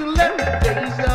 to let me days